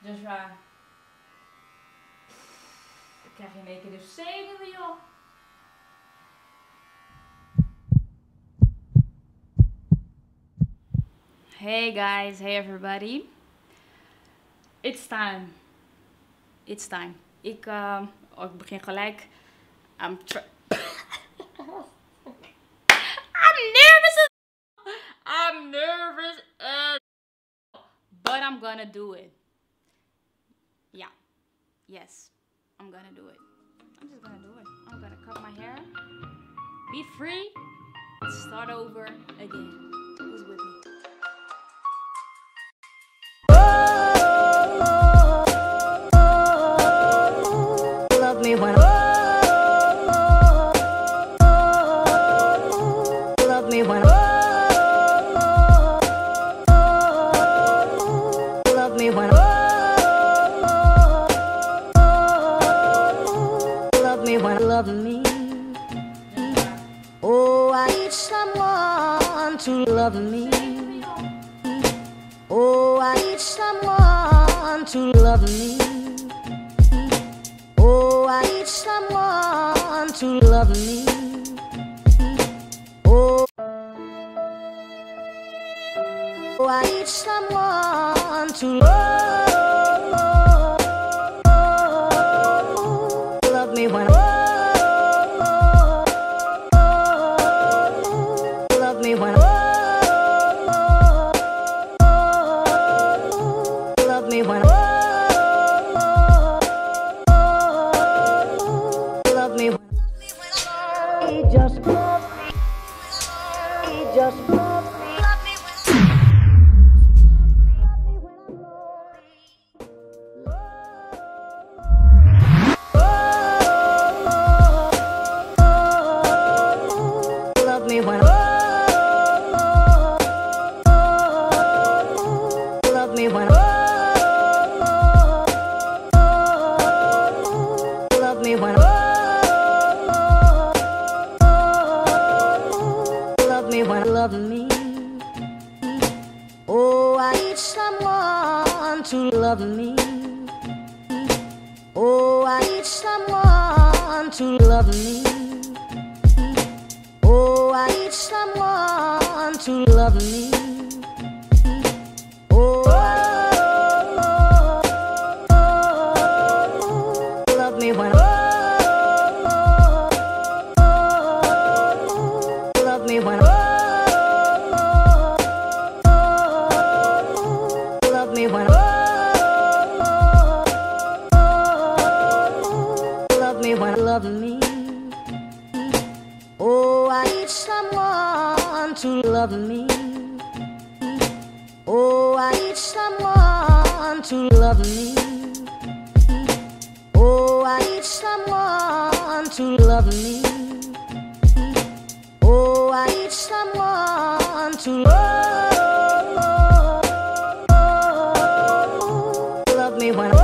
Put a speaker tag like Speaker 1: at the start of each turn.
Speaker 1: Joshua. Ik krijg in één keer de zenuwen, joh. Hey guys, hey everybody. It's time. It's time. Ik, uh, ik begin gelijk. I'm I'm nervous as I'm nervous as but I'm gonna do it. Yeah. Yes. I'm gonna do it. I'm just gonna do it. I'm gonna cut my hair. Be free. Start over again.
Speaker 2: Someone to love me oh I need someone to love me Oh, I need someone to love me. Oh, I need someone to love, just me. Oh I need someone to love me. Oh I need someone to love me. Oh I need someone to love me need someone to love me. Oh, I need someone to love me. Oh, I need someone to love me. Oh, I need someone to love, love me when